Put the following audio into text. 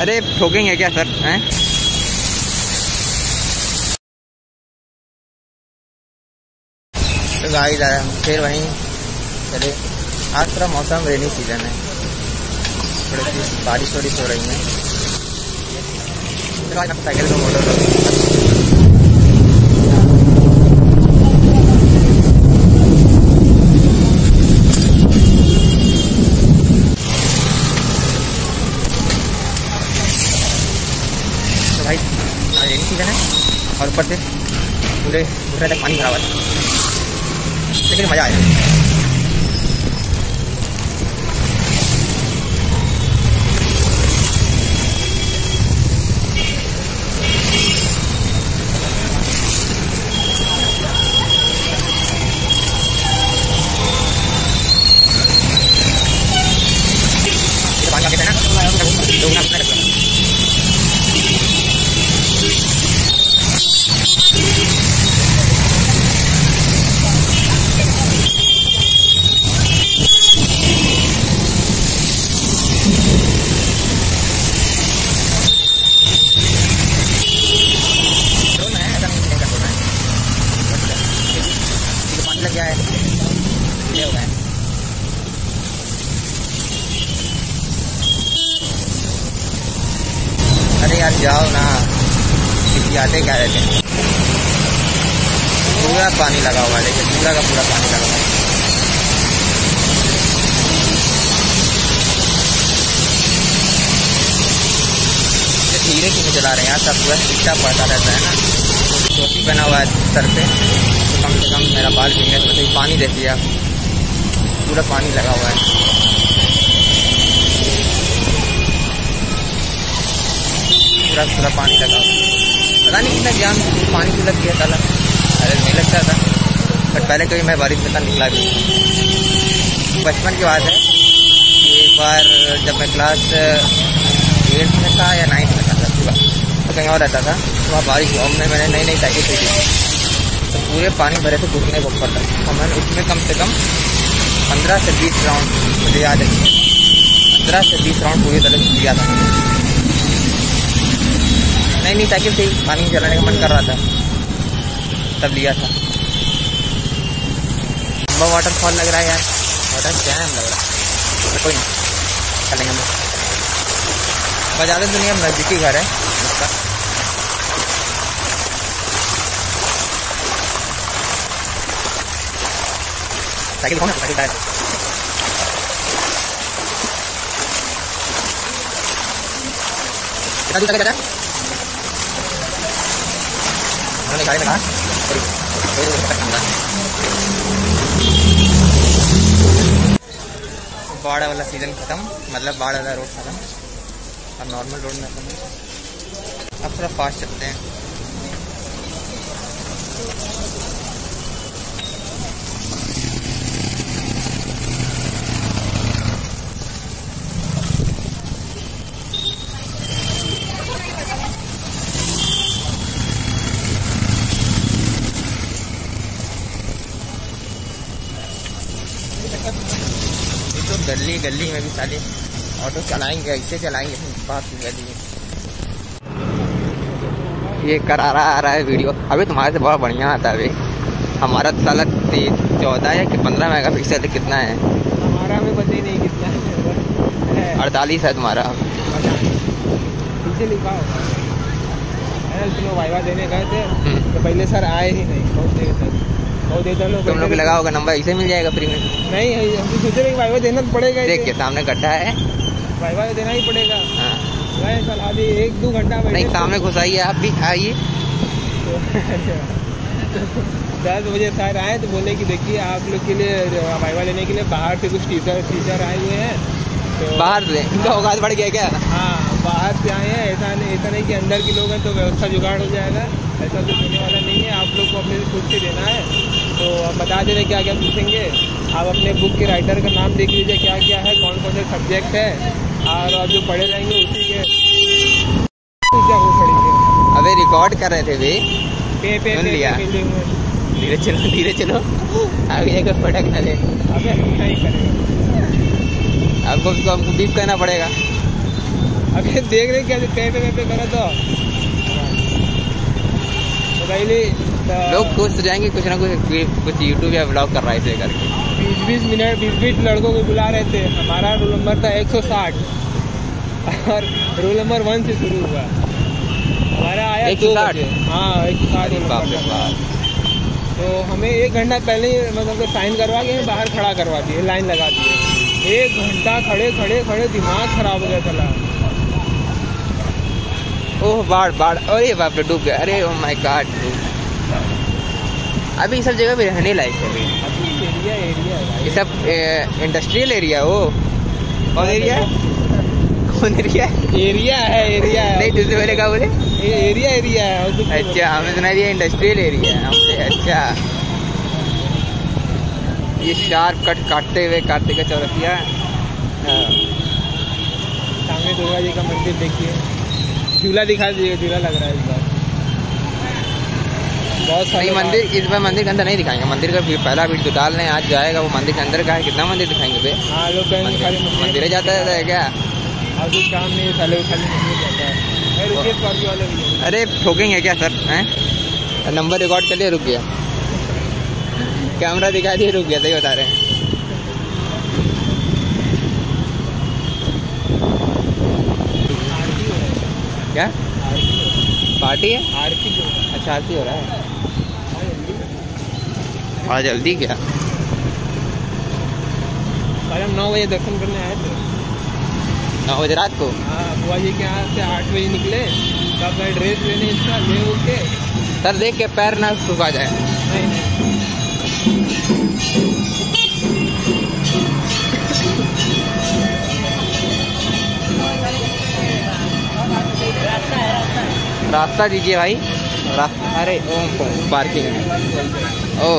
अरे, ठोकेंगे क्या सर? हैं? तो गाड़ी जा रहे हम। फिर वहीं चले। आज थोड़ा मौसम रेनी सीज़न है। थोड़ी सी बारिश वारिश हो रही है। साइकिल का मोटर और ऊपर से पूरे घुटने तक पानी भरा हुआ है। लेकिन मज़ा आया। लग है ये हो गया अरे यार, जाओ ना। आते क्या रहते हैं? पूरा पानी लगा हुआ है देखिए पूरा का पूरा पानी लगा हुआ है धीरे क्यों चला रहे हैं यार, सब पूरा सीधा पड़ता रहता है ना। टोपी बना हुआ है सर पे। कम से कम मेरा बाल भींगे तो देखिए पानी देखिए आप पूरा पानी लगा हुआ है। पूरा पूरा पानी लगा हुआ पता नहीं कितना ज्ञान पानी से लग गया साला। अरे नहीं लगता था। बट पहले कभी मैं बारिश में था निकला भी बचपन की बात है एक बार जब मैं क्लास एट्थ में था या नाइन्थ में था तो कहीं और रहता था। तो वहाँ बारिश हुआ मैंने नई नई साइकिल खरीदी तो पूरे पानी भरे थे घुटने के ऊपर तक। और मैंने उसमें कम से कम पंद्रह से बीस राउंड मुझे याद है। पंद्रह से बीस राउंड पूरी तरह से लिया था। नहीं नहीं साइकिल थी पानी चलाने का मन कर रहा था। तब लिया था। लंबा वाटरफॉल लग रहा है यार। वाटर डैम लग रहा है? कोई नहीं। चलेंगे हम बजाते दुनिया नज़दीकी घर है उसका साइकिल कौन है साइकिल टायर कितना उन्होंने में कहा बाढ़ वाला सीज़न खत्म मतलब बाढ़ वाला रोड खत्म। अब नॉर्मल रोड में हैं। अब थोड़ा फास्ट चलते हैं। गली गली में भी साले ऑटो चलाएँगे ऐसे चलाएँगे बात की गली। ये करारा आ रहा है वीडियो। अभी तुम्हारे से बहुत बढ़िया आता है अभी। हमारा तो साला चौदह है कि पंद्रह मेगा पिक्सल कितना है? हमारा हमें पता ही नहीं कितना है अड़तालीस है तुम्हारा। लिखा देने गए थे हम्म। तो पहले सर आए ही नहीं बहुत देर तक। तुम लोग लगा होगा नंबर ऐसे मिल जाएगा फ्री में। नहीं है, तो सोचे रहे कि देना तो पड़ेगा देख के सामने गड्ढा है। तो देना ही पड़ेगा। हाँ। एक दो घंटा नहीं सामने घुसाइए आप भी आइए। दस बजे सर आए तो बोले कि देखिए आप लोग के लिए वाइवा लेने के लिए बाहर से कुछ टीचर टीचर आए हुए हैं। तो बाहर से? इनका औकात बढ़ गया क्या? हाँ बाहर से आए हैं। ऐसा नहीं ऐसा नहीं कि अंदर के लोग हैं तो व्यवस्था जुगाड़ हो जाएगा। ऐसा कुछ होने वाला नहीं है। आप लोग को अपने खुद से देना है। तो आप बता दे रहे क्या क्या पूछेंगे आप अपने बुक के राइटर का नाम देख लीजिए क्या क्या है कौन कौन से सब्जेक्ट है और आप जो पढ़े रहेंगे उसी के क्या वो पढ़ेंगे? अबे रिकॉर्ड कर रहे थे भी पे पे पे लिया। धीरे चलो धीरे चलो। आगे जाकर फटक ना ले अबे नहीं करेगा आपको उसको हमको बीप करना पड़ेगा। अभी देख रहे क्या? पे पे पे करो तो। तो लोग खुश जाएँगे कुछ ना कुछ कुछ यूट्यूब या ब्लॉग कर रहा है इसे करके। बीस बीस मिनट बीस बीस लड़कों को बुला रहे थे। हमारा रोल नंबर था एक सौ साठ। और रोल नंबर वन से शुरू हुआ। हमारा आया एक सौ दो साठ? बजे हाँ एक सौ साठ तो हमें एक घंटा पहले ही मतलब साइन करवा के बाहर खड़ा करवा दिए लाइन लगा दिए। एक घंटा खड़े खड़े खड़े दिमाग खराब हो गया चला ओह बाढ़ बाढ़। अरे बाप रे डूब गया अरे ओ माय गॉड अभी ये सब जगह पे रहने लायक है। अभी एरिया एरिया ये सब इंडस्ट्रियल एरिया हो कौन एरिया है? कौन एरिया है? एरिया है एरिया है। नहीं दूसरे वाले क्या बोले। एरिया एरिया है अच्छा हमें सुना दिया इंडस्ट्रियल एरिया है। हमसे अच्छा। ये शार्प कट काटते हुए कार्तिक का चौरसिया हाँ। सामने दुर्गा जी का मंदिर देखिए। झूला दिखा दीजिए झूला लग रहा है इस बार। बहुत सारे मंदिर इस बार मंदिर के अंदर नहीं दिखाएँगे। मंदिर का पहला वीडियो डाल रहे हैं आज जाएगा वो मंदिर के अंदर का है। कितना मंदिर दिखाएँगे बे? हाँ लोग मंदिर जाता है क्या? और कुछ काम नहीं खाली अरे ठोकेंगे क्या सर? हैं? नंबर रिकॉर्ड कर लिया रुक गया कैमरा दिखा दिए रुक गया सही बता रहे हैं। क्या? पार्टी है? आरती अच्छा आरती हो रहा है। हाँ जल्दी क्या? कल हम नौ बजे दर्शन करने आए थे। नौ बजे रात को? हाँ बुआ जी के यहाँ से आठ बजे निकले। तब मैं ड्रेस लेने इसका ले उठ सर देख के पैर ना सुखा जाए। नहीं नहीं। रास्ता दीजिए भाई। रास्ता अरे ओम पार्किंग ओ